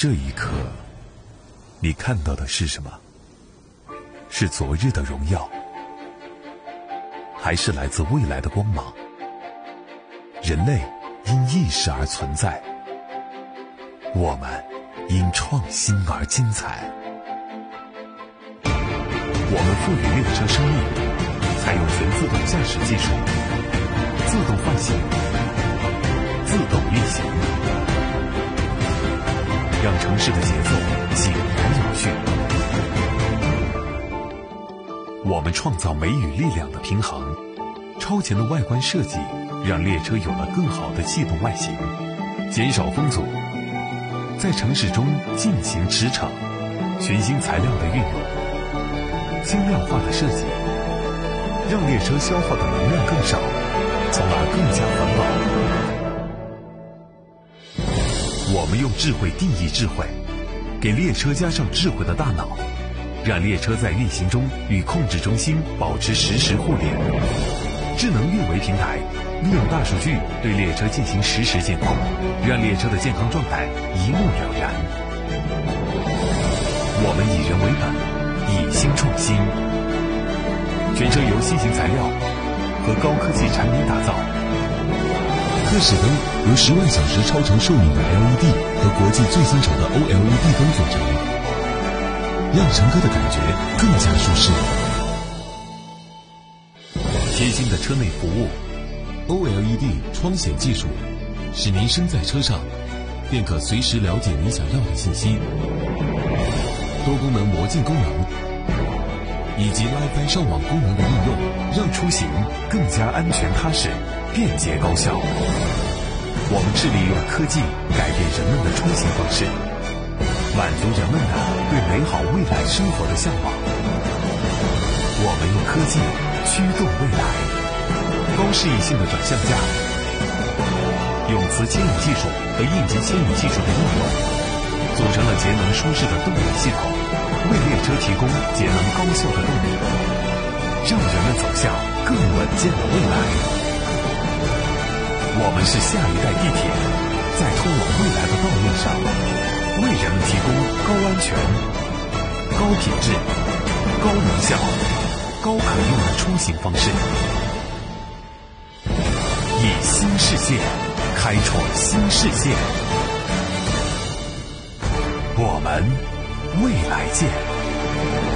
这一刻，你看到的是什么？是昨日的荣耀，还是来自未来的光芒？人类因意识而存在，我们因创新而精彩。我们赋予列车生命，采用全自动驾驶技术，自动唤醒，让城市的节奏井然有序。我们创造美与力量的平衡，超前的外观设计让列车有了更好的气动外形，减少风阻，在城市中进行驰骋，全新材料的运用。轻量化的设计，让列车消耗的能量更少，我们用智慧定义智慧，给列车加上智慧的大脑，让列车在运行中与控制中心保持实时互联。智能运维平台利用大数据对列车进行实时监控，让列车的健康状态一目了然。我们以人为本。以新创新，全车由新型材料和高科技产品打造。特驶灯由十万小时超长寿命的 LED 和国际最新潮的 OLED 灯组成，让乘客的感觉更加舒适。贴心的车内服务，OLED 窗显技术，使您身在车上便可随时了解你想要的信息。多功能魔镜功能以及 WiFi 上网功能的应用，让出行更加安全踏实、便捷高效。我们致力用科技改变人们的出行方式，满足人们的对美好未来生活的向往。我们用科技驱动未来，高适应性的转向架，永磁牵引技术和应急牵引技术的应用。组成了节能舒适的动力系统，为列车提供节能高效的动力，让人们走向更稳健的未来。我们是下一代地铁，在通往未来的道路上，为人们提供高安全、高品质、高能效、高可用的出行方式，以新世界开创新世界。我们未来见。